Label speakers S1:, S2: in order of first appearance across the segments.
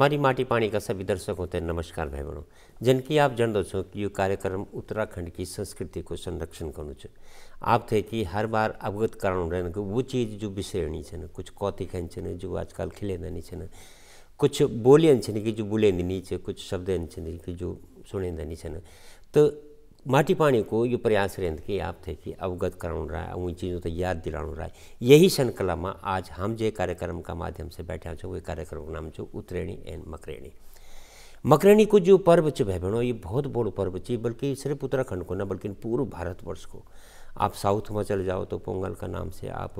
S1: हमारी माटी पानी का सभी दर्शक होते हैं। नमस्कार भाई बहनों जिनकी आप जान छो कि ये कार्यक्रम उत्तराखंड की संस्कृति को संरक्षण करनु चाहिए आप थे कि हर बार अवगत कराउनु रहे कि वो चीज़ जो बिसरनी छन्, कुछ कौती है जो आजकल खिलेंदा नहीं छन्। कुछ बोलियन कि जो बुलेंदी नहीं छे कुछ शब्द कि जो सुनेंदा नहीं छन्। तो माटी पानी को ये प्रयास रेंद कि आप थे कि अवगत कराउन रहा है उन चीज़ों तो याद दिलानु रहा है यही श्रृंखला में आज हम जे कार्यक्रम का माध्यम से बैठे छो वही कार्यक्रम का नाम छो उत्तरेणी एंड मकरेणी। मकरेणी को जो पर्व है भाई बहनों, ये बहुत बड़ो पर्व छ बल्कि सिर्फ़ उत्तराखंड को ना, बल्कि पूर्व भारतवर्ष को। आप साउथ में चल जाओ तो पोंगल का नाम से आप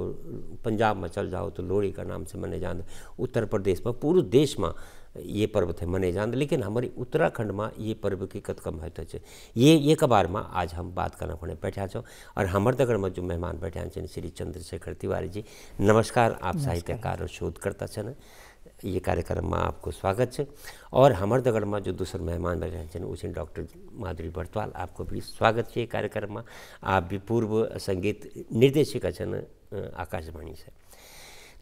S1: पंजाब में चल जाओ तो लोहड़ी का नाम से मने जाते उत्तर प्रदेश में पूरे देश में ये पर्व थे मने जान लेकिन हमारी उत्तराखंड में ये पर्व की कत का महत्व है ये एक बार में आज हम बात करना पड़े बैठा छो और हमर दगड़ में जो मेहमान बैठा हैं श्री चंद्रशेखर तिवारी जी नमस्कार आप साहित्यकार और शोधकर्ता छन। ये कार्यक्रम में आपको स्वागत है। और हमारे दगड़ में जो दूसर मेहमान हैं उसे डॉक्टर माधुरी बर्तवाल। आपको भी स्वागत है ये कार्यक्रम में। आप भी पूर्व संगीत निर्देशिका छन आकाशवाणी से।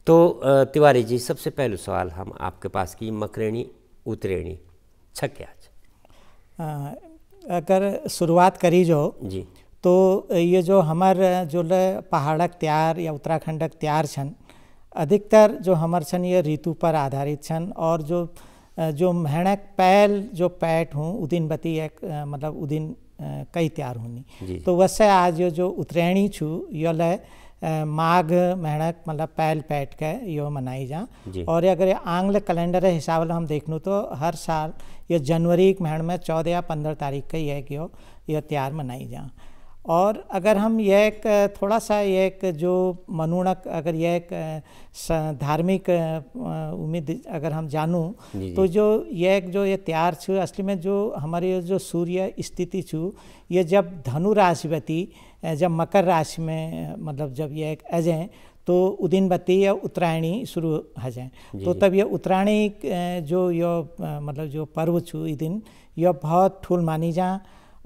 S1: तो तिवारी जी सबसे पहले सवाल हम आपके पास की मकरेणी उतरेणी छक्या
S2: अगर शुरुआत करी जो
S1: जी।
S2: तो ये जो हमार जो पहाड़क त्यार या उत्तराखंडक त्यार छन अधिकतर जो हमार छन ये ऋतु पर आधारित छन और जो जो मेहनक पहल जो पैट हूँ उदिन बती एक मतलब उदिन कई त्यार होनी तो वैसे आज जो जो उत्तरायणी छू यो लय माघ मेहनत मतलब पहल पैट के यो मनाई जा। और अगर आंग्ल कैलेंडर के हिसाब से हम देखूँ तो हर साल ये जनवरी के महीने में चौदह या पंद्रह तारीख का ये यो ये त्यौहार मनाई जा। और अगर हम यह एक थोड़ा सा यह एक जो मनुणक अगर यह एक धार्मिक उम्मीद अगर हम जानूँ तो जो यह एक जो ये त्यार छु असली में जो हमारी जो सूर्य स्थिति छु ये जब धनु राशि बती जब मकर राशि में मतलब जब यह एक अजय तो उदिन बत्ती या उत्तरायणी शुरू हो। जाए तो तब ये उत्तरायणी जो यो मतलब जो पर्व छू दिन यह बहुत ठूल मानी जा।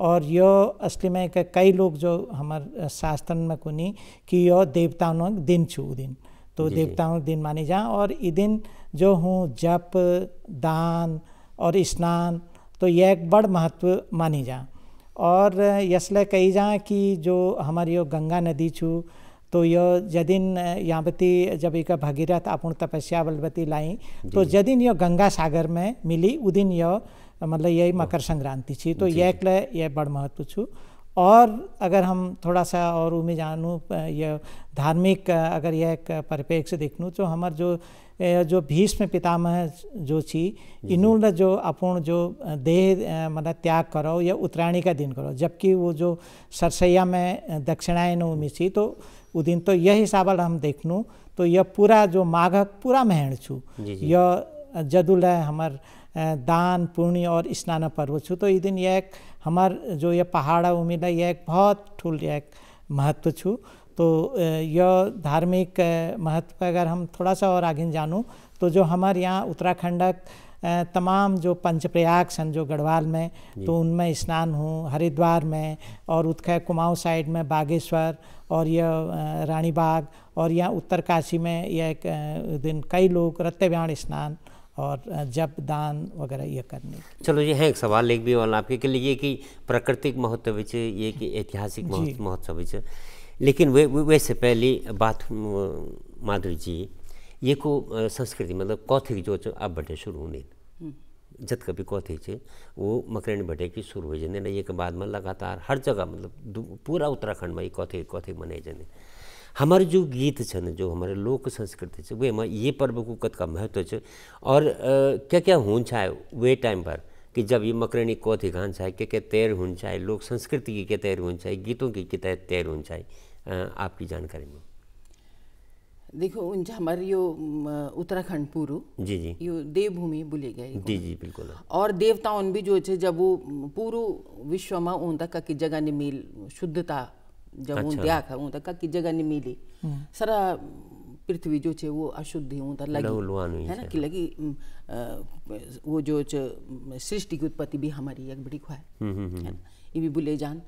S2: और यो असली में कई लोग जो हमारे शास्त्र में कुनी कि यो देवताओं दिन छू दिन। तो देवताओं दिन मानी जा और ई दिन जो हूँ जप दान और स्नान तो यह एक बड़ महत्व मानी जा और यसले कही जा कि जो हमारी यो गंगा नदी छू तो यो जदिन यहाँ बती जब एक भगीरथ अपूर्ण तपस्या बलवती लाई तो जदिन यो गंगा सागर में मिली उदिन यो मतलब यही मकर संक्रांति थी तो यह यह बड़ महत्व छू। और अगर हम थोड़ा सा और उम्मीद जानूँ यह धार्मिक अगर यह एक परिप्रेक्ष्य देखूँ तो हमार जो जो भीष्म पितामह जो छी इन्होंने जो अपूर्ण जो देह मतलब त्याग करो या उत्तरायणी का दिन करो जबकि वो जो सरसैया में दक्षिणायन में छी तो वो दिन तो यह हिसाब हम देखनू तो यह पूरा जो माघक पूरा महण छू। यह जदुल हमार दान पुण्य और स्नान पर्व छू तो ये दिन यह एक हमार जो ये पहाड़ उम्मीद है यह एक बहुत ठूल एक महत्व छू। तो यह धार्मिक महत्व अगर हम थोड़ा सा और आगे जानूँ तो जो हमारे यहाँ उत्तराखंड तमाम जो पंचप्रयाग सन जो गढ़वाल में तो उनमें स्नान हूँ हरिद्वार में और उत्खय कुमाऊँ साइड में बागेश्वर और यह रानीबाग और यहाँ उत्तरकाशी में यह एक दिन कई लोग रत्त्यव्याण स्नान और जप दान वगैरह ये करने
S1: चलो ये है एक सवाल एक भी वाला आपके के लिए कि प्राकृतिक महोत्सव ये कि ऐतिहासिक महोत्सव लेकिन वे वैसे पहली बात माधुरी जी ये को संस्कृति मतलब कौथिक जो अब बटे शुरू होने जत कभी कौथिक छे वो मकरेण बटे की शुरू हो जाने ये के बाद में लगातार हर जगह मतलब पूरा उत्तराखंड में ये कौथिक कौथिक मनाए जाने। हमारे जो गीत छन जो हमारे लोक संस्कृति है वे में ये पर्व को कत का महत्व है और आ, क्या क्या चाहे वे टाइम पर? कि जब ये मकरणी कौथी गान चाहे क्या क्या तैर होनी चाहिए लोक संस्कृति की क्या तैर होनी चाहिए गीतों की क्या तैर होनी चाहिए आपकी जानकारी में।
S3: देखो उन हमारे यो उत्तराखंड पूर्व
S1: जी जी।
S3: यो देवभूमि बोले गए
S1: जी जी बिल्कुल।
S3: और देवताओं भी जो है जब वो पूर्व विश्व में उन तक की जगह ने मिल शुद्धता जब अच्छा। उन दिया उन तक की जगह ने मिली। सारा पृथ्वी जो छे वो अशुद्ध हूँ तो लगी। है ना कि लगी वो जो सृष्टि की उत्पत्ति भी हमारी एक बड़ी ख्वाह है ना? ये भी बोले जान।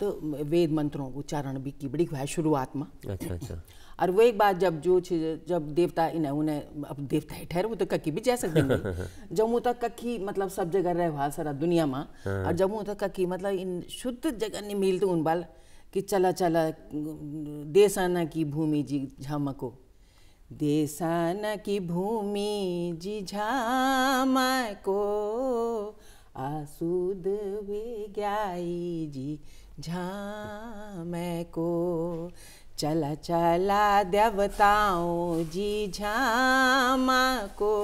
S3: तो वेद मंत्रों को उच्चारण भी की बड़ी है शुरुआत में।
S1: अच्छा अच्छा।
S3: और वही बात जब जो छे जब देवता इन्हें उन्हें अब देवता ही ठहरे वो तो कक्की भी जा सकते हैं। जब वो तक कक्की मतलब सब जगह रहे हुआ सारा दुनिया में। और जब वो तक कक्की मतलब इन शुद्ध जगह नहीं मिलते उन बाल कि चला चला देसाना की भूमि जी झमको। देसाना की भूमि जी झमको आसूद वे गाई जी झामको। चला चला देवताओं जी झामा को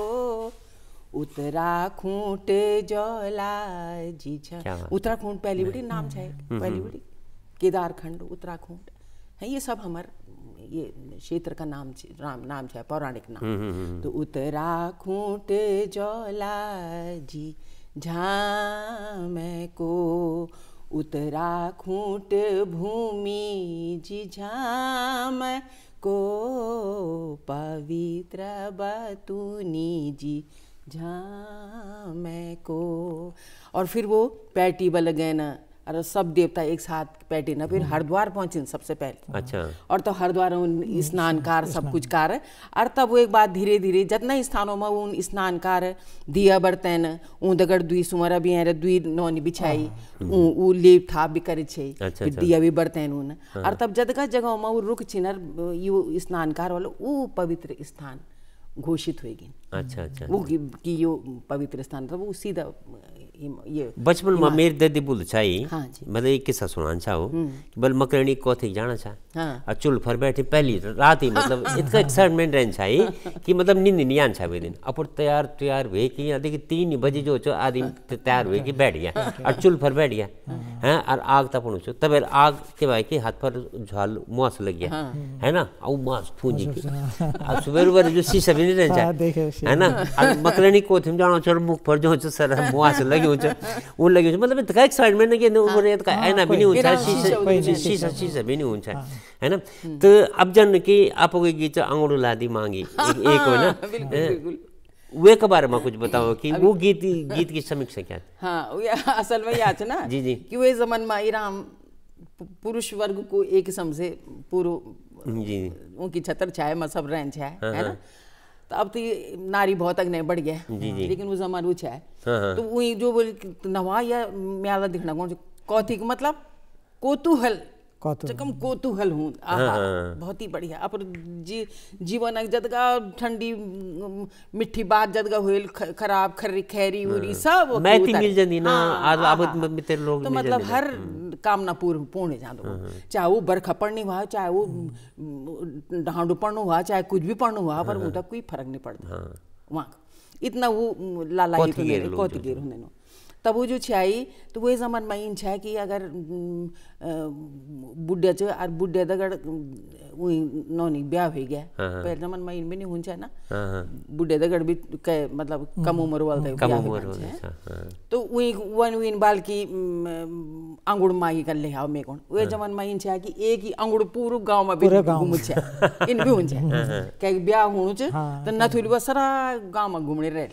S3: उतरा खूंट जोला जी झा उत्तराखंड पहली बड़ी नाम है पहली बड़ी केदारखंड उत्तराखंड है ये सब हमार ये क्षेत्र का नाम राम नाम है पौराणिक नाम। तो उत्तराखंड जोला जी झाम को उत्तराखंड भूमि जी झाम को पवित्र बतूनी जी झाम को। और फिर वो पैटी बल गए ना और सब देवता एक साथ पैटे ना फिर हरिद्वार पहुँचे सबसे पहले।
S1: अच्छा।
S3: और तो हरिद्वार उन स्नान कार सब कुछ कार और तब वो एक बात धीरे धीरे जितना स्थानों में उन स्नान कार दिया बर्तन ऊ दगड़ दुई सुमरा भी है दुई नौनी बिछाई ऊ ऊ लेप थाप भी करे छे
S1: अच्छा,
S3: फिर दिया भी बर्तन उन। और तब जदका जगह में वो रुक छिनर यू स्नान कार वाला ऊ पवित्र स्थान घोषित होगी
S1: अच्छा अच्छा।
S3: वो कि, कि यो पवित्र स्थान था वो सीधा ये
S1: बचपन में मेरी दादी बोल छाई
S3: हाँ जी।
S1: मतलब एक किस्सा सुनाना चाहो कि बल मकरणी कोथी जाना चाह
S3: हाँ।
S1: और चुल पर बैठे पहली रात ही मतलब इतना एक्साइटमेंट रहन छाई कि मतलब नींद नहीं आन छा वे दिन। अपन तैयार तैयार हुए कि यहाँ देखिए तीन बजे जो छो आदमी तैयार हुए कि बैठ गया और चुल पर बैठ गया हैं। और आग तपण छो। तब आग के भाई के हाथ पर झाल मुआस लग गया है। ना? और मुआस फूंजी की और सुबह सुबह जो शीशा भी नहीं रहन
S2: हाँ,
S1: छा है ना? और मकरणी कोथी में जाना चल मुख पर जो छो सर मुआस लगी हो वो लगी हो मतलब इतना एक्साइटमेंट है कि इतना ऐना भी नहीं
S3: कोई
S1: होता
S3: शीशा भी
S1: शीशा शीशा शीशा भी नहीं होता है। तो अब जन की आपको गीत अंगड़ू लादी मांगी एक हो ना?
S3: बिल्कुल
S1: वे के बारे में कुछ बताओ कि वो गीत गीत की समीक्षा क्या?
S3: हाँ? वो असल में याद है ना?
S1: जी, जी।
S3: कि वे जमन में ईराम पुरुष वर्ग को एक किस्म से पूरो
S1: जी।
S3: उनकी छतर छाए में सब रहन छाए है ना? तो अब तो ये नारी बहुत अग्नि बढ़ गया। लेकिन वो जमान उच्च छाए
S1: हाँ, हाँ।
S3: तो वही जो बोले नवा या म्याला दिखना कौन कौतिक मतलब कोतूहल
S2: कौतूहल।
S3: चकम कोतूहल हूँ। बहुत ही बढ़िया। अब जी जीवन जदगा ठंडी मिठी बात जदगा हुई खराब खरी खैरी उरी सब
S1: मैं ती मिल जांदी ना,
S3: हाँ,
S1: आज
S3: हाँ, हाँ।
S1: में मित्र लोग
S3: तो मतलब हर कामना पूर्ण पूर्ण हो जादो चाहे वो बरखा पड़नी हुआ चाहे वो ढांडू पड़नु हुआ चाहे कुछ भी पड़नु हुआ पर वो कोई फ़र्क नहीं पड़ता। वहाँ। इतना वो लाला
S1: कौथी गेर लोग
S3: कौती गेर होने नो। तब वो जो छाई तो वही जमन में इन छा कि अगर बुढ़िया च और बुढ़िया दगड़ वही नौनी ब्याह हो गया पहले जमन में इन भी नहीं हुन्छ ना।
S1: हाँ हाँ।
S3: बुढ़े दगड़ भी कै मतलब कम उम्र वाला
S1: कम
S3: ब्याह
S1: उम्र
S3: हो।
S1: हाँ।
S3: तो वही वन विन बाल की अंगुड़ मागी कर ले आओ मे कोण वे जमन में इन छा कि एक ही अंगुड़ पूरो गाँव में भी
S2: पूरे गाँव
S3: इन भी हुन्छ क्या ब्याह हुनु छ तो नथुली बस सारा गाँव में घूमने रहे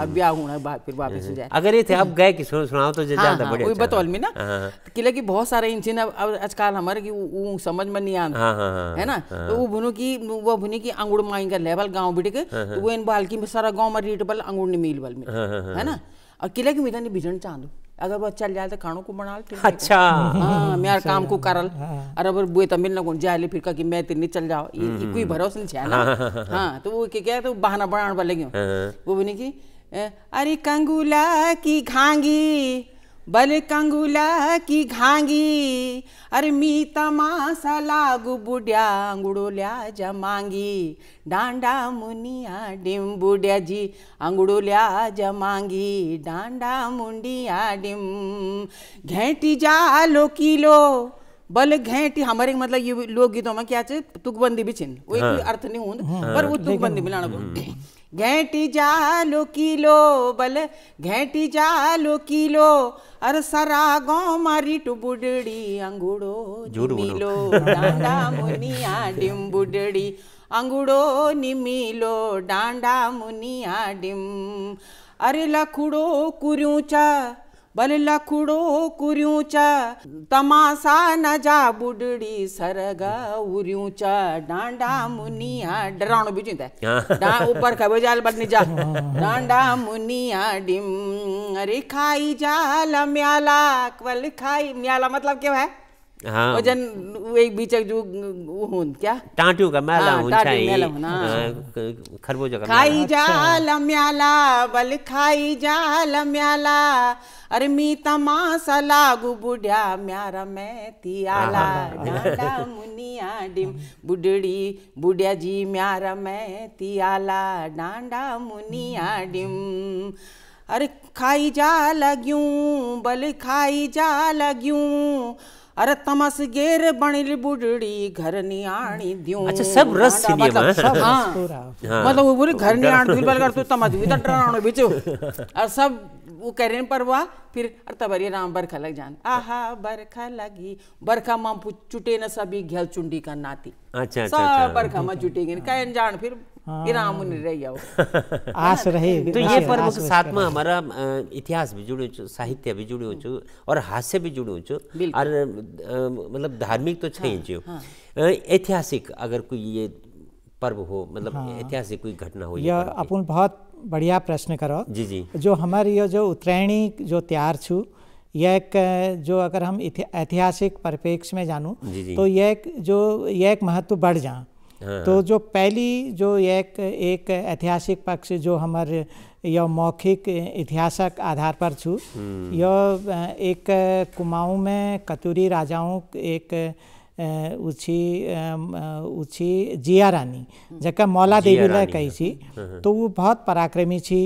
S3: अब ब्याह होना बाद फिर वापस हो जाए।
S1: अगर ये थे अब गए कि सुनो सुनाओ तो
S3: हाँ,
S1: ज़्यादा
S3: हाँ,
S1: बढ़िया
S3: वही
S1: अच्छा।
S3: बतौल में ना।
S1: हाँ,
S3: किले की बहुत सारे इंचिन अब अब आजकल हमारे की उ समझ में नहीं आता
S1: हाँ, हाँ, हाँ,
S3: है ना? तो वो बुनो की वो बुनी की अंगुड़ माई का लेवल गाँव बिट के तो वो इन बाल की में सारा गाँव में रीट बल अंगुड़ ने मील बल में। है ना? और किले की मीठा नहीं भिजन चांदो। अगर वो चल जाए तो खाणो को बना ले। फिर
S1: अच्छा।
S3: हाँ मेरा काम को करल। और अब बुए तमिल ना कौन? जाले फिर का कि मैं तेरे चल जाओ। ये कोई भरोसा नहीं है ना? हाँ तो वो क्या तो बहाना बनाने वाले क्यों? वो बनी की अरे कंगुला की घांगी, बल कंगुला की घांगी, अरे मी तमासा लागू बुड्या अंगुडोल्या जमांगी डांडा मुनिया डिम बुड्या जी अंगुडोल्या जमांगी डांडा मुंडिया डिम घेटी जालो किलो बल घेटी हमारे मतलब ये लोकगीतों में क्या तुकबंदी भी छिन वो कोई अर्थ नहीं होता पर वो तुकबंदी मिलाना को घेटी जालो किलो बल घेटी जालो किलो अरे सरा गाँव मारी टू बुडड़ी अंगूड़ो निमिलो डांडा मुनिया डिम बुडड़ी अंगूड़ो निमिलो डांडा मुनिया डिम। अरे लखुड़ो कुरुचा बल लखड़ो कुरूचा तमाशा न जा बुडड़ी सरगा उरूचा डांडा मुनिया डरावणो बीच डा ऊपर का जाल बदनी जा डांडा मुनिया डिम अरे खाई जाल म्याला वल खाई म्याला मतलब क्या है
S1: हाँ।
S3: वज़न एक बीच जो हुन क्या?
S1: टाँटू का मेला
S3: हाँ,
S1: हाँ। अ, खरबूजा का
S3: खाई जाल म्याला बल खाई जाल म्याला। अरे मी तमासा लागू बुढ़्या म्यारा मैं तियाला डांडा मुनिया डिम। बुढ़ड़ी बुढ़िया जी म्यारा मैं तियाला डांडा मुनिया डिम। अरे खाई जा लग्यूं बल खाई जा लग्यूं। अरे तमस गेर बणिल बुढ़ड़ी घर नियाणी द्यूं
S1: अच्छा, सब रस
S3: डांडा
S1: सिनेमा।
S3: मतलब सब- हाँ। मतलब वो बोले घर नहीं आठ दिल बलकर तू तमज भी तो डरावनो बिचो और सब वो कह रहे हैं पर हुआ फिर अरे तबरिया राम बरखा लग जान। आहा बरखा लगी बरखा माँ चुटे न सभी घेल चुंडी का नाती।
S1: अच्छा अच्छा
S3: सब
S1: अच्छा।
S3: बरखा में चुटेगी कह जान फिर जाओ
S2: आस रहे
S1: तो ये पर्व के साथ में हमारा इतिहास भी जुड़े छु साहित्य भी जुड़े छु और हास्य भी जुड़े छु और मतलब धार्मिक तो छै छु अ, ऐतिहासिक अगर कोई ये पर्व हो मतलब ऐतिहासिक कोई घटना हो ये
S2: यह अपन बहुत बढ़िया प्रश्न करो।
S1: जी जी।
S2: जो हमारी ये जो उत्तरायणी जो त्यार छु यह एक जो अगर हम ऐतिहासिक परिप्रेक्ष्य में जानूं
S1: जी, जी।
S2: तो यह एक जो यह एक महत्व बढ़ जा।
S1: हाँ,
S2: तो जो पहली जो एक एक ऐतिहासिक पक्ष जो हमारे यह मौखिक इतिहासक आधार पर छू यह एक कुमाऊं में कतूरी राजाओं एक अ, उछी जिया रानी जका मौला देवी ला कही छी तो वो बहुत पराक्रमी थी।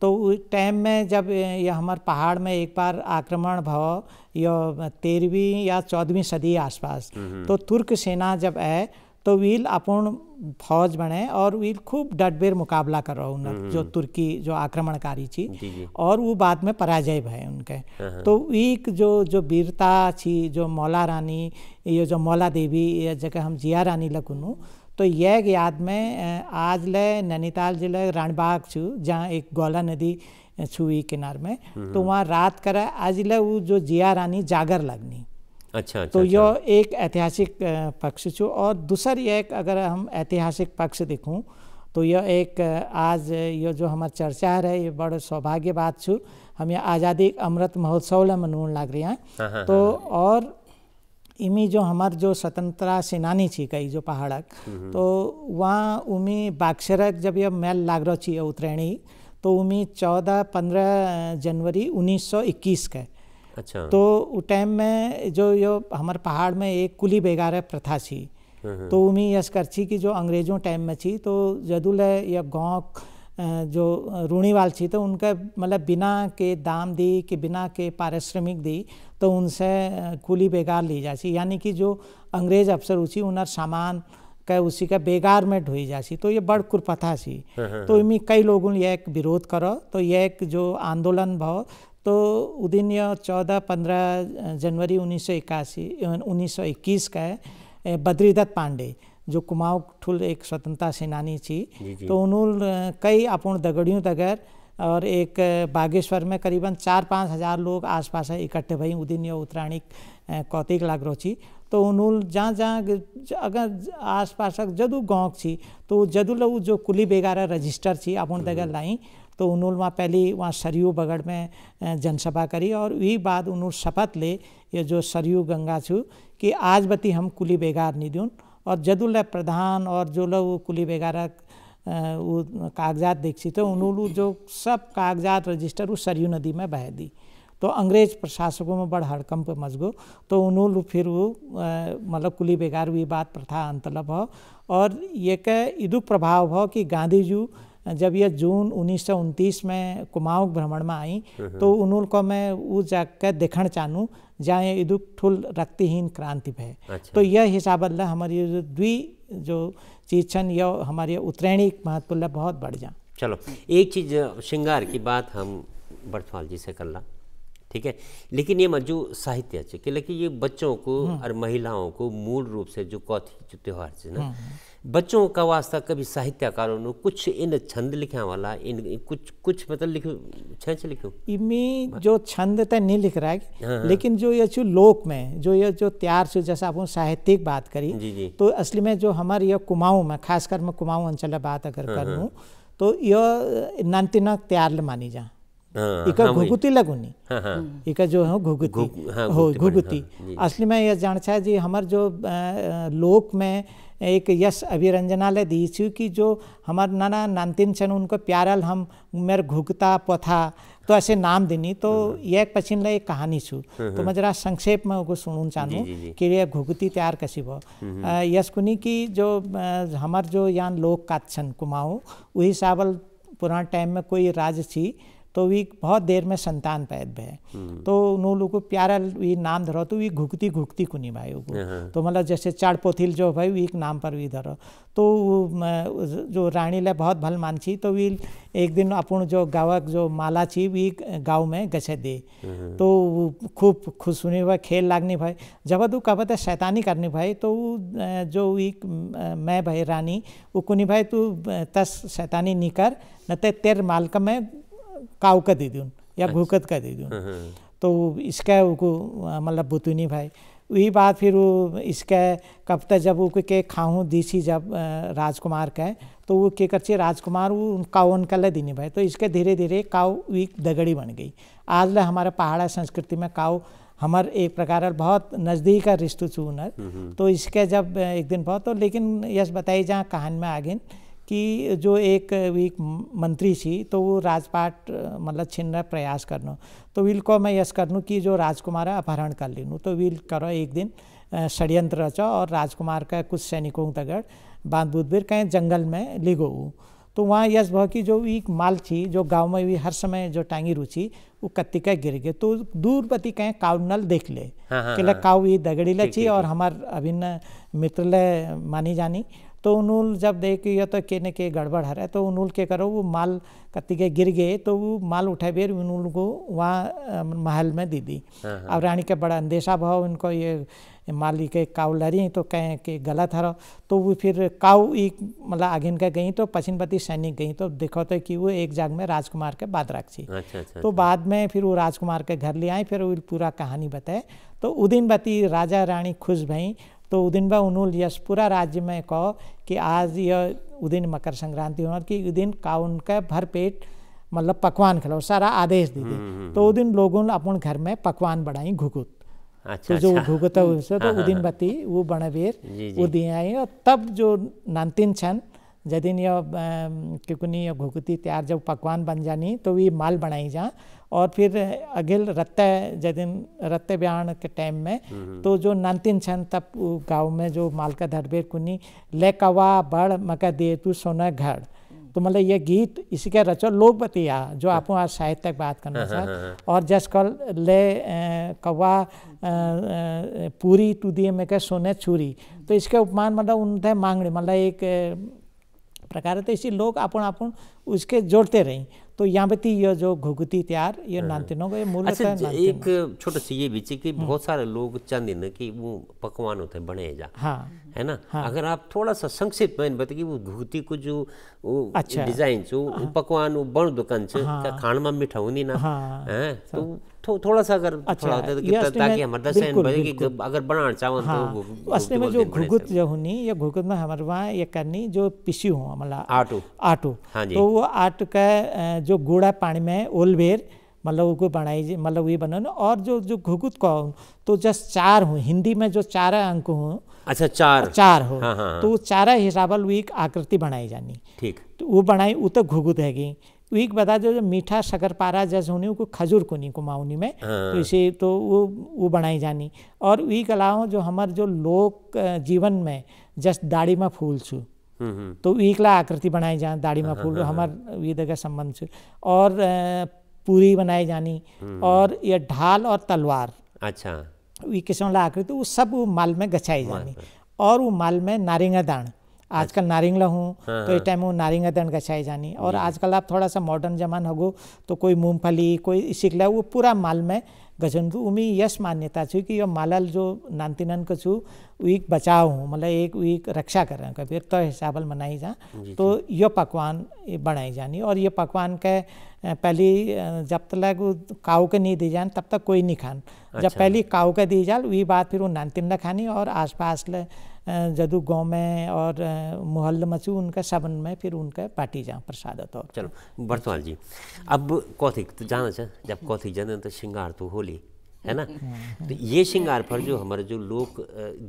S2: तो उस टाइम में जब यह हमारे पहाड़ में एक बार आक्रमण भव यह तेरहवीं या चौदहवीं सदी आसपास तो तुर्क सेना जब आए तो वील अपन फौज बने और वील खूब डटबेर मुकाबला कर रहा उन जो तुर्की जो आक्रमणकारी
S1: जी।
S2: और वो बाद में पराजय भय उनके। तो एक जो जो वीरता छी जो मौला रानी ये जो मौला देवी ये जगह हम जिया रानी लकुनु तो यह याद में आज ले नैनीताल ज़िले रानबाग छु जहाँ एक गौला नदी छु ई किनार में तो वहाँ रात करे आज ले वो जो जिया रानी जागर लगनी।
S1: अच्छा अच्छा
S2: तो
S1: अच्छा।
S2: यह एक ऐतिहासिक पक्ष छु। और दूसर ये एक अगर हम ऐतिहासिक पक्ष देखूँ तो यह एक आज ये जो हमार चर्चा है ये बड़ सौभाग्य बात छु। हम ये आज़ादी अमृत महोत्सव ला मनून लाग रही हैं। तो और इमी जो हमार जो स्वतंत्रता सेनानी छी कई जो पहाड़क तो वहाँ उमी बाक्सरक जब यह मेल लाग रहा छी उत्तरायणी तो उमी चौदह पंद्रह जनवरी उन्नीस सौ इक्कीस के
S1: अच्छा।
S2: तो उ टाइम में जो यो हमारे पहाड़ में एक कुली बेगार प्रथा थी तो उमी यश कर छी कि जो अंग्रेज़ों टाइम में थी तो जदुल या गाँव जो रूणीवाल छी तो उनका मतलब बिना के दाम दी कि बिना के पारिश्रमिक दी तो उनसे कुली बेगार ली जा छी यानी कि जो अंग्रेज़ अफसर उसी उनर सामान का उसी का बेगार में ढोई जासी तो ये बड़ कुरपथा सी। तो इमी कई लोगों ने एक विरोध करो। तो यह एक जो आंदोलन भाव तो उ दिन यह चौदह पंद्रह जनवरी उन्नीस सौ इक्यासी उन्नीस सौ इक्कीस का है बद्रीदत्त पांडे जो कुमाऊं ठुल एक स्वतंत्रता सेनानी थी। तो उन्होंने कई अपूर्ण दगड़ियों तगर और एक बागेश्वर में करीबन चार पाँच हज़ार लोग आसपास इकट्ठे भई उ दिन यह उत्तरायणी कौतिक लाग छी तो उन्होंने जहाँ जहाँ अगर आस पासक जदू गाँव छी तो जदू लो जो कुली बेगारा रजिस्टर थी अपन तगर लाई तो उन्होंने वहाँ पहली वहाँ सरयू बगड़ में जनसभा करी और वही बाद उन्होंने शपथ ले ये जो सरयू गंगा छू कि आज बती हम कुली बेगार नहीं दून और जदुल प्रधान और जो लोग कुली बेगारा अ, वो कागजात देखी तो उन्होंने जो सब कागजात रजिस्टर वो सरयू नदी में बह दी। तो अंग्रेज़ प्रशासकों में बड़ हड़कंप मचगो। तो उन्होंने फिर वो मतलब कुली बेगार हुई बात प्रथा अंतलब हो। और ये के इदु प्रभाव हो कि गांधी जी जब ये जून उन्नीस में कुमाऊं भ्रमण में आई तो उन्होंने को मैं वो जाकर देखण चाहूँ जहाँ ये इदु ठुल रक्तहीन क्रांति भय
S1: अच्छा।
S2: तो यह हिसाब अल्लाह हमारी जो द्वि जो चीज़ छन यह हमारी उत्तरायणी महत्व ला बहुत बढ़ जा।
S1: चलो एक चीज़ श्रृंगार की बात हम बड़थवाल जी से कर ला ठीक है? लेकिन ये जो साहित्य है कि लेकिन ये बच्चों को और महिलाओं को मूल रूप से जो कौथी जो त्यौहार है ना बच्चों का वास्ता कभी साहित्यकारों ने कुछ इन छंद लिखा वाला इन कुछ कुछ मतलब लिखो छेच लिखो
S2: इनमें जो छंद तो नहीं लिख रहा है हाँ, लेकिन जो ये जो लोक में जो ये जो त्यार से जैसा अपन साहित्यिक बात करी
S1: जी जी।
S2: तो असली में जो हमारे ये कुमाऊं में खासकर मैं कुमाऊं अंचल बात अगर हाँ। करूँ तो यह नंतिनक त्यार मानी जा।
S1: हाँ,
S2: इका
S1: हाँ,
S2: घुगुती लगुनी।
S1: हाँ हाँ।
S2: इका जो है घुगुती
S1: हाँ,
S2: हो
S1: घुगुती हाँ,
S2: असली में यह जान है जी हमार जो लोक में एक यश अभिरंजनालय दी छी कि जो हमार नाना नानतीन छन उनको प्यारल हम मेरे घुगता पथा तो ऐसे नाम देनी तो ये एक पछिन एक कहानी छू। तो मैं जरा संक्षेप में उनको सुनून चाहूँ। कि ये घुगती तैयार कसी भो अ, यस कुनी की जो हमार जो यहाँ लोक कात छन कुमाऊँ वही सावल पुरान टाइम में कोई राज छी तो वी बहुत देर में संतान पैद भय। तो उन लोग को प्यारा वी नाम धरो तो वी घुकती घुकती कुनी भाई
S1: हाँ।
S2: को तो मतलब जैसे चार पोथिल जो भाई वी एक नाम पर वी धरो। तो जो रानी ले बहुत भल मान छी तो वी एक दिन अपन जो गावक जो माला छी वी गाँव में गछे दे। तो खूब खुश सुनी भाई खेल लागनी भाई। जब तू कहते शैतानी करनी भाई तो जो वी मैं भाई रानी वो कुनी भाई तू तस शैतानी नहीं कर न ते तेर मालक में काव का दे दूँ या भूकत का दे दूँ तो इसका उनको मतलब बुतुनी भाई। वही बात फिर वो इसका कब तक जब वो के खाऊँ दीसी जब राजकुमार का तो वो के करचे राजकुमार वो काव उनका ले दीनी भाई। तो इसके धीरे धीरे काव वी दगड़ी बन गई। आज ले हमारे पहाड़ा संस्कृति में काव हमार एक प्रकार बहुत नज़दीक का रिश्तु चूनर तो इसके जब एक दिन बहुत तो लेकिन यस बताई जहाँ कहानी में आगे कि जो एक वीक मंत्री छी तो वो राजपाट मतलब छीनने प्रयास करनो। तो विल को मैं यस करनू कि जो राजकुमार अपहरण कर लेनू। तो विल करो एक दिन षड्यंत्र रचो और राजकुमार का कुछ सैनिकों तगड़ बाँध बुधबिर कहीं जंगल में लिगो। तो वहाँ यश भव की जो एक माल थी जो गाँव में भी हर समय जो टांगी रुचि वो कत्ती का गिर गए तो दूर पति कहें काव नल देख ले।
S1: हाँ, हाँ,
S2: कि काव ये दगड़ी ले छी और हमार अभिन्न मित्र ले मानी जानी। तो उनुल जब देख ये तो के न के गड़बड़ हरे तो उनुल के करो वो माल कत्ती के गिर गए तो वो माल उठा बेर उनुल को वहाँ महल में दी दी। अब रानी के बड़ा अंदेशा भाव इनको ये माली के काव लरी तो कहें कि गलत हरो तो वो फिर काउ एक मतलब आगिन का गई तो पश्चिमपति सैनिक गई तो देखो तो कि वो एक जाग में राजकुमार के बाद रखी
S1: अच्छा अच्छा
S2: तो बाद में फिर वो राजकुमार के घर ले आए फिर वो पूरा कहानी बताए। तो उदिन बती राजा रानी खुश भई तो उदिन बा उनुल यश पूरा राज्य में कहो कि आज यह उदिन मकर संक्रांति होना कि उदिन काउन का भर पेट मतलब पकवान खिलाओ सारा आदेश दे दे। तो उदिन लोगों ने अपन घर में पकवान बढ़ाई घुकुत
S1: अच्छा
S2: तो जो
S1: अच्छा।
S2: घुगता उससे तो उदिन बती वो बने वो दिए आई और तब जो नानतीन छन जदिन यह किकुनी यह घुगती तैयार जब पकवान बन जानी तो ये माल बनाई जा। और फिर अगिल रत्ते जदिन रत्ते बयान के टाइम में तो जो नानतीन छन तब गाँव में जो मालका धरबेर कुनी ले कवा बड़ मका दे तू सोना घर तो मतलब ये गीत इसी के रचो लोग बतिया जो आपको आज साहित्य की बात करना सर और जस कल ले कौवा पूरी तू दिए में के सोने छुरी। तो इसके उपमान मतलब उनसे मांगने मतलब एक प्रकार तो इसी लोग अपन अपन उसके जोड़ते रही। तो यहाँ पे ये जो घुगुती तैयार ये नानते नो ये मूल
S1: अच्छा ज- एक छोटा सी ये बीच की कि बहुत सारे लोग चाहते हैं कि वो पकवान होते हैं बने जा।
S2: हाँ।
S1: है ना? हाँ, अगर आप थोड़ा सा संक्षिप्त में बताइए वो घुगुती को जो वो
S2: अच्छा।
S1: डिज़ाइन छो हाँ, पकवान वो बन दुकान छ का खाण में मीठा होनी ना?
S2: हाँ।
S1: हैं तो थो, थोड़ा सा अगर
S2: अच्छा,
S1: थोड़ा होता तो ताकि हमारे अगर बनाना चाहो तो
S2: हाँ असली में जो घुगुत जो होनी ये घुगुत में हमारे वहाँ ये करनी जो पिसी हो मतलब
S1: आटो।
S2: आटो।
S1: हाँ
S2: तो वो आट का जो गुड़ा पानी में ओलबेर मतलब उसको बनाई मतलब ये बनाना और जो जो घुगुत का तो जस्ट चार हूँ हिंदी में जो चार अंक हूँ
S1: अच्छा चार।
S2: चार हो
S1: हाँ, हाँ, हाँ।
S2: तो चारा हिसाबल वो एक आकृति बनाई जानी।
S1: ठीक।
S2: तो वो बनाई वो तो घुगुत हैगी एक बता जो जो मीठा शकरपारा जैसे होने वो खजूर को नहीं कुमाऊनी में तो इसे तो वो वो बनाई जानी। और एक अलावा जो हमारे जो लोक जीवन में जस्ट दाढ़ी में फूल छू
S1: हम्म हम्म।
S2: तो एकला आकृति बनाई जा दाढ़ी में फूल हमारे विद का संबंध छू और पूरी बनाई जानी। और ये ढाल और तलवार।
S1: अच्छा।
S2: ये किस्म ला आकृति वो सब वो माल में गछाई जानी। और वो माल में नारिंगा दाण आजकल नारिंगला हूँ तो इस टाइम वो नारिंगा दंड गछाई जानी। और आजकल आप थोड़ा सा मॉडर्न जमान हो तो कोई मूंगफली कोई सिकला वो पूरा माल में गजन उमी यश मान्यता छु कि यो मालल जो नानतिनन का छु वीक बचाव हूँ मतलब एक वीक रक्षा कर रहे हैं कभी तो हिसाबल मनाई जा। तो यो पकवान बनाई जानी और ये पकवान के पहली जब तक काऊ के नहीं दी जान तब तक कोई नहीं खान। अच्छा। जब पहली काऊ के दी जाल वही बात फिर वो नानतिन खानी और आसपास ले जदू गाँव में और मोहल्ले में उनका सबन में फिर उनका बाटी जा प्रसाद तौर
S1: चलो बर्तवाल जी अब कौथी तो जाना चाह जब कौथी जन तो श्रृंगार तो होली है ना? तो ये श्रृंगार पर जो हमारे जो लोक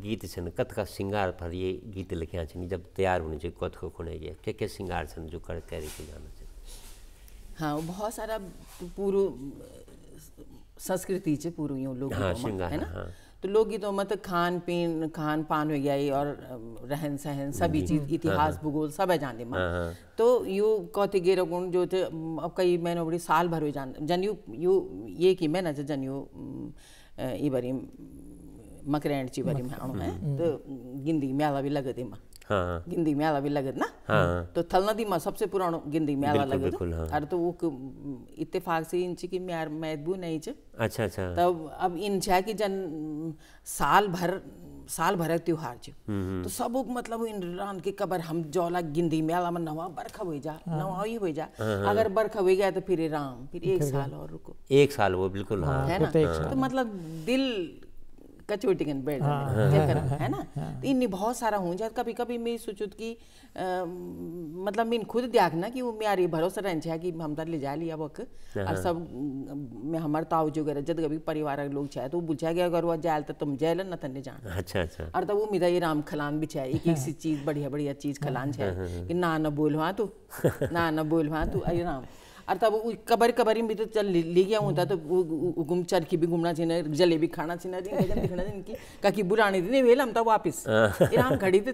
S1: गीत छन कथ का श्रृंगार पर ये गीत लिखे छन जब तैयार होने चाहिए कथ को खुने ये क्या क्या श्रृंगार छन जो कर कैरी के जाना
S3: हाँ बहुत सारा पूरो संस्कृति चे पूरो यूँ लोग
S1: हाँ,
S3: है ना?
S1: हाँ।
S3: तो लोकगीतों में तो खान पीन खान पान हो गया और रहन सहन सभी चीज़ इतिहास भूगोल सब है जाने में। तो यू कौते गेरो गुण जो थे अब कई महीनों बड़ी साल भर हो जान जन यू यू ये की मैं ना जन यू ई मकरैंड ची बरी में है? तो गिंदी मेला भी लगत इमा
S1: हाँ हाँ।
S3: गिंदी मेला भी लगत ना?
S1: हाँ।
S3: तो थल नदी में सबसे पुरानो गिंदी मेला
S1: बिल्कुल,
S3: लगत
S1: बिल्कुल, हाँ।
S3: अरे तो वो इत्तेफाक से इंच की म्यार मैदबू नहीं च।
S1: अच्छा अच्छा।
S3: तब अब इन छा कि जन साल भर साल भर के त्योहार छ तो सब लोग मतलब इन रान के कबर हम जौला गिंदी मेला में नवा बरखा हो जा नवा ही हो। जा अगर बरखा हो गया तो फिर राम फिर एक साल और रुको।
S1: एक साल वो बिल्कुल हाँ
S3: है। ना? तो मतलब दिल कचोटी कन बैठ क्या करा है ना? तो इन्नी बहुत सारा हो जाए कभी कभी मैं सोचुत कि मतलब मैं खुद त्याग ना कि वो म्यारी भरोसा रहन छा कि हम तर ले जा लिया वक और सब मैं हमार ताऊ जो गरे जद कभी परिवार के लोग चाहे तो बुझा गया अगर वो जाए तो तुम जाए ना तन्ने जान
S1: अच्छा अच्छा।
S3: और तब वो मिदा ये राम खलान भी चाहे एक एक सी चीज़ बढ़िया बढ़िया चीज़ खलान चाहे कि ना न बोल वहाँ तू ना न बोल वहाँ तू अरे राम। तब वो कबर कबरी में तो चल ले गया होता तो गुम चरखी भी घूमना चाहिए जलेबी खाना चाहिए दिन दिन दिखना चाहिए इनकी काकी बुरानी दिन वेल हम तब वापिस। ये राम घड़ी तो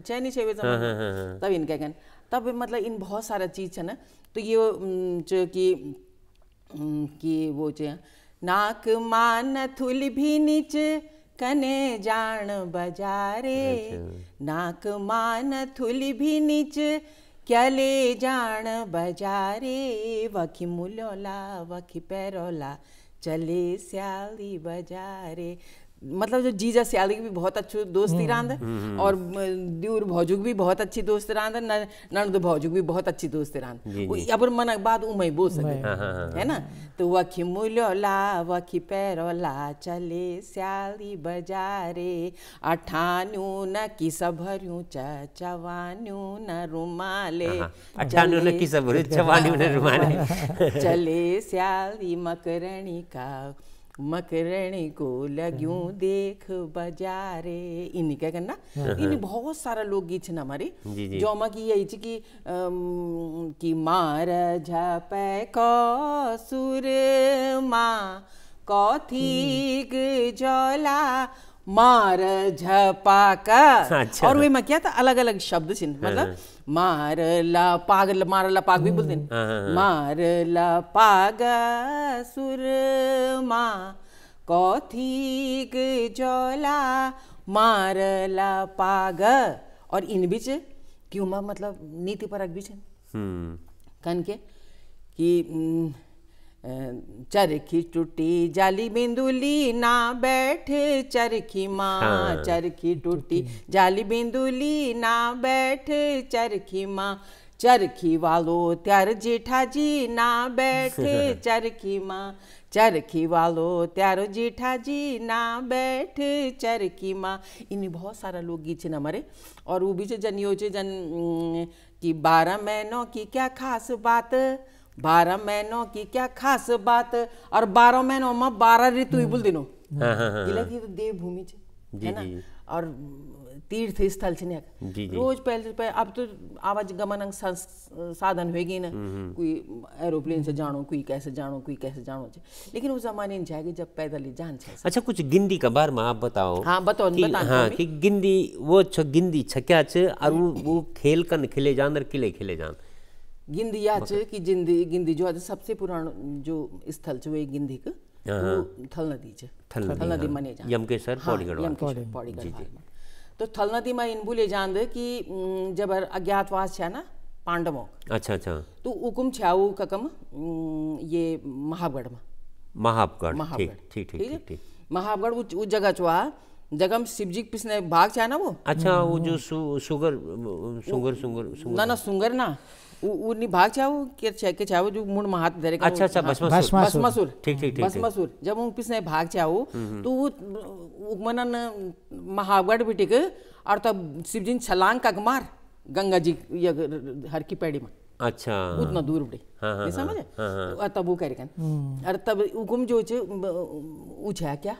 S3: चैनी छे तब इनके कहन तब मतलब इन बहुत सारा चीज़ है ना तो ये जो कि कि वो जो नाक मान थुल भी नीच कने जान बजारे नाक मान थुल भी नीच क्या ले जान बजारे? वखी मुलोला वखी पैरोला चले स्याली बजारे। मतलब जो जीजा सियाली भी बहुत अच्छी दोस्ती रांद और म, द्यूर भौजुक भी बहुत अच्छी दोस्त रांद न- नणद भौजुक भी बहुत अच्छी दोस्त रांद अब मन बात उमई बोल सके। है ना? तो वखी मुलोला वखी पैरोला चले स्याली बजारे। अठान्यू न किस भर्यू च चवान्यू न रुमाले।
S1: अठानु ने की सब जवानी ने रुमाने
S3: चले स्याली मकरणी का मकरणी को लग्यू देख बजारे। इन क्या करना? इन बहुत सारा लोग गीत छन हमारे।
S1: जी, जी।
S3: जो मा की यही छी कि अम, कि मार झपै को सुर मा कौथिक जला मार झपाका
S1: अच्छा।
S3: और वे में क्या था अलग अलग शब्द छिन मतलब मार ला पाग मार ला पाग भी बोलते हैं। मार ला पाग सुर मा कौथिक जोला मार ला पाग। और इन बीच क्यों मतलब नीति परक छन
S1: हम्म।
S3: कन के कि अ, चरखी टूटी जाली बिंदुली ना बैठ चरखी माँ हाँ। चरखी टूटी जाली बिंदुली ना बैठ चरखी माँ। चरखी वालो त्यार जेठा जी ना बैठ चरखी माँ। चरखी वालो त्यारो जेठा जी ना बैठ चरखी माँ। इन बहुत सारा लोग गीत छे हमारे और वो भी छे जन यो जन कि बारह महीनों की क्या खास बात? बारह महीनों की क्या खास बात? और बारह महीनों में बारह ऋतु बोल दिनो।
S1: हाँ हाँ हाँ
S3: किला की तो देवभूमि छे है ना? और तीर्थ स्थल छे। रोज पहले पे अब तो आवाज़ गमन साधन होगी ना। कोई एरोप्लेन से जानो कोई कैसे जानो कोई कैसे जानो छे लेकिन उस जमाने में जाएगी जब पैदल ही जान छे
S1: अच्छा कुछ गिंदी का बारे में आप बताओ।
S3: हाँ, बताओ,
S1: कि,
S3: बताओ
S1: हाँ कि गिंदी वो छ गिंदी छ क्या छ और वो वो खेल कन खिले जान और किले खिले जान।
S3: गिंदी या छ कि जिंदी गिंदी जो है सबसे पुरानो जो स्थल छ वो एक गिंदी का वो थल नदी छ
S1: थल नदी,
S3: थल नदी
S1: हाँ।
S3: मने जा
S1: यमकेश्वर,
S3: हाँ,
S1: पौड़ीगढ़वाल।
S3: यमकेश्वर, पौड़ीगढ़वाल में। तो थल नदी में इन बोले जान कि उम, जब अज्ञातवास छा ना पांडवों
S1: अच्छा अच्छा।
S3: तो उकुम छाऊ ककम ये महागढ़ में।
S1: महाबगढ़ ठीक ठीक ठीक
S3: है?
S1: ठीक
S3: उस उस जगह चुआ जगह में शिव के पिछने भाग छा ना वो?
S1: अच्छा वो जो सुगर सुगर सुगर सुगर।
S3: ना ना सुंगर ना। भाग के छे के जो मुंड में हाथ धरे
S1: अच्छा अच्छा
S3: हाँ,
S1: भस्मासुर
S2: भस्मासुर।
S3: भस्मासुर
S1: ठीक, ठीक, ठीक,
S3: भस्मासुर जब उन पिसने भाग चाहो तो वो मनन महागढ़ बिटिक और तब शिवजी छलांग का मार गंगा जी हर की पैड़ी में
S1: अच्छा।
S3: उतना दूर बड़े
S1: हाँ, हाँ,
S3: नहीं समझे?
S1: हाँ,
S3: तब वो करेगन और तब हुकुम जो छे उ छा क्या?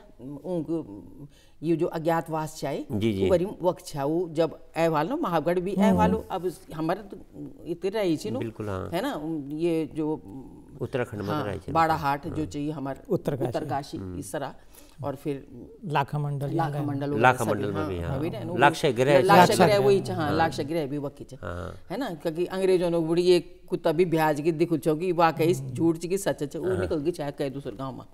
S3: ये जो अज्ञातवास चाहे
S1: जी, जी।
S3: वरी वक्त छा वो जब ऐवाल नो महागढ़ भी ऐवाल अब हमारे तो इतने रही छी नो
S1: बिल्कुल, हाँ।
S3: है ना? ये जो
S1: उत्तराखंड में
S3: हाँ,
S1: रही
S3: बाड़ा हाट जो चाहिए हमारे
S2: उत्तरकाशी।
S3: उत्तरकाशी इस तरह। और फिर
S2: लाखा मंडल
S3: लाखा मंडल
S1: लाखा मंडल में भी, हाँ। लाक्षय गृह
S3: लाक्षय गृह, वही छ, हाँ लाक्षय गृह भी वकी छ है ना? क्योंकि अंग्रेज़ों ने बुढ़ी एक कुत्ता भी ब्याज की दिखु छो कि वाकई झूठ छी कि सच छ वो निकल गई चाहे कई दूसरे गाँव में।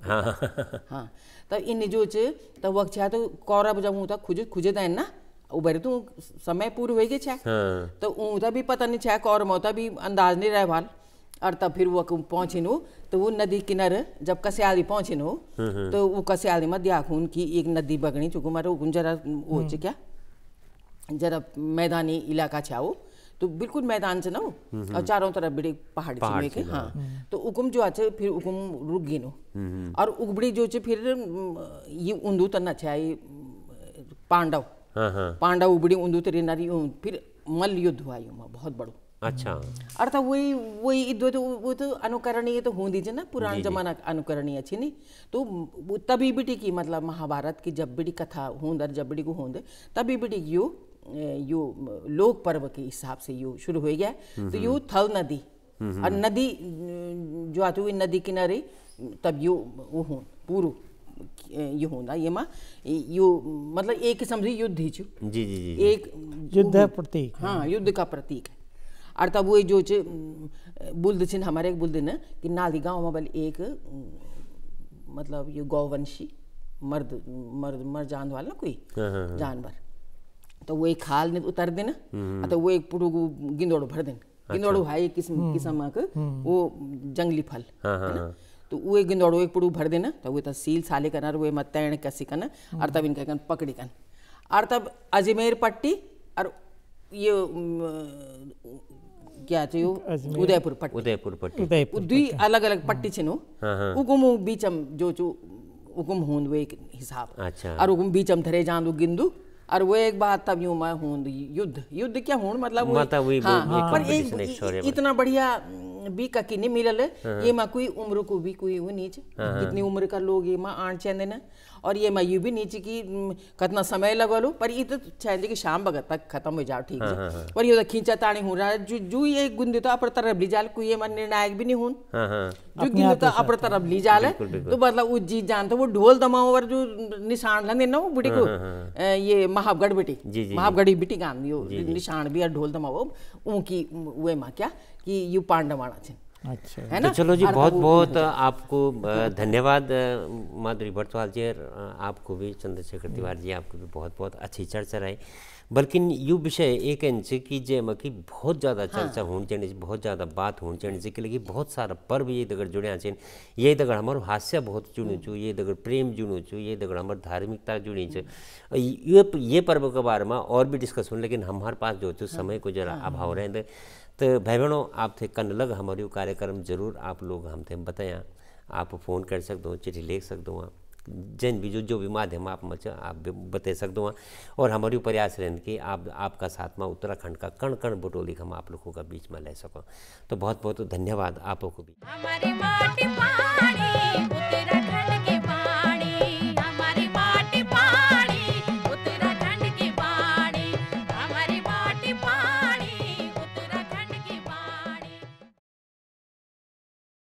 S3: हाँ। तब इन जो छ तब वक्त छा तो कौरव जब ऊँ तक खुजे खुजे था ना? उबर तो समय पूर्ण हो गए छा
S1: हाँ।
S3: तो ऊँता भी पता नहीं छा कौर मोता भी अंदाज नहीं रह भाल। और तब फिर वो पहुंचिन हो तो वो नदी किनारे जब कस्याली पहुंचिन हो तो वो कस्याली में दियाखून की एक नदी बगनी चुकू मारे जरा वो छ क्या? जरा मैदानी इलाका छा वो तो बिल्कुल मैदान से ना वो? और चारों तरफ़ बड़े पहाड़
S1: पहाड़
S3: के हाँ। तो उकुम जो आचे फिर उकुम रुक गिनो और उगबड़ी जो छे फिर ये उंदू त न छा ये पांडव।
S1: हाँ हाँ।
S3: पांडव उबड़ी उंदू तेरी नारी फिर मल्ल युद्ध हुआ यूँ बहुत बड़ो।
S1: अच्छा।
S3: अर्थात वही वही इद्दो तो वो तो अनुकरणीय तो होंदी जे ना पुरान जमाना अनुकरणीय छी नी? तो तभी बिटी की मतलब महाभारत की जब बिटी कथा होंदर जब बिटी को होंदे तभी बिटी यो यो लोक पर्व के हिसाब से यो शुरू हो गया। तो यो थल नदी और नदी जो आती हुई नदी किनारे तब यो वो हो पूरो ये होंदा ये माँ यो मतलब एक किस्म से युद्ध ही
S1: जी जी जी
S3: एक
S2: युद्ध प्रतीक।
S3: हाँ युद्ध का प्रतीक है। और तब वो जो चे, बुल्द छिन हमारे एक बुल्द न कि नाली गाँव में बल एक मतलब ये गौवंशी मर्द मर्द मर जान वाला ना कोई जानवर। तो वो एक खाल ने उतर देना तो वो एक को गिंदोड़ो भर देन। गिंदोड़ो है एक किस्म किस्म का वो जंगली फल
S1: हाँ, हाँ,
S3: है तो वो एक गिंदोड़ो एक पुरु भर देना तो वो तो सील साले करना वो मत तैण कसी करना और तब इनका कन पकड़ी कन और तब अजमेर पट्टी और ये क्या चाहिए उदयपुर पट्टी।
S1: उदयपुर पट्टी।
S2: उदयपुर
S3: दुई अलग अलग पट्टी छिनो उकुम बीचम जो चु उकुम होंद वो एक हिसाब।
S1: अच्छा।
S3: और उकुम बीचम धरे जांदू गिंदू। और वो एक बात तब यूँ मैं होंद युद्ध। युद्ध क्या होंद? मतलब वही हाँ,
S1: वो-
S3: पर
S1: एक
S3: एक इतना बढ़िया भी ककी नहीं मिलल। ये माँ कोई उम्र को भी कोई वो नीच कितनी उम्र का लोग ये माँ चंदे ना और ये मैं यू भी नीचे की कितना समय लगलो पर ये तो चाहते कि शाम बगत तक खत्म हो जाओ ठीक है पर ये तो खींचा ताणी हो जो जो ये गुंदे तो अपर तरफ़ ली जाल कोई ये मन निर्णायक भी नहीं हूँ।
S1: हाँ हाँ।
S3: जो गिंदे तो अपर तरफ़ ली जाल है तो मतलब वो जीत जान तो वो ढोल दमाओ और जो निशान लंदे ना वो बुटी को ये महावगढ़ बेटी
S1: जी, जी।
S3: बेटी यो निशान भी और ढोल दमाओ उनकी वे माँ क्या कि यू पांडवाणा छे
S2: अच्छा।
S3: है
S1: तो चलो जी बहुत बहुत आपको धन्यवाद माधुरी भट्टवाल जी आपको भी चंद्रशेखर तिवारी जी आपको भी बहुत बहुत अच्छी चर्चा रही। बल्कि यू विषय एक इंच की जे में कि बहुत ज़्यादा चर्चा होनी चाहिए बहुत ज़्यादा बात होनी चाहिए कि लगी बहुत सारा पर्व ये दगड़ जुड़िया छे ये दगड़ हमारो हास्य बहुत जुड़ू छू ये दगड़ प्रेम जुड़ू छू ये दगड़ हमारे धार्मिकता जुड़ी छे। ये ये पर्व के बारे में और भी डिस्कस हो लेकिन हमारे पास जो समय को जरा अभाव रहे तो भाई बहनों आप थे कन लग हमारी कार्यक्रम ज़रूर आप लोग हम थे बताया। आप फ़ोन कर सकते हो चिट्ठी लिख सकते हो जैन भी जो जो भी माध्यम आप मच, आप बता सकते हो और हमारे प्रयास रहें कि आप, आपका साथ में उत्तराखंड का कण कण बटोली हम आप लोगों का बीच में ले सको। तो बहुत बहुत धन्यवाद आपको भी।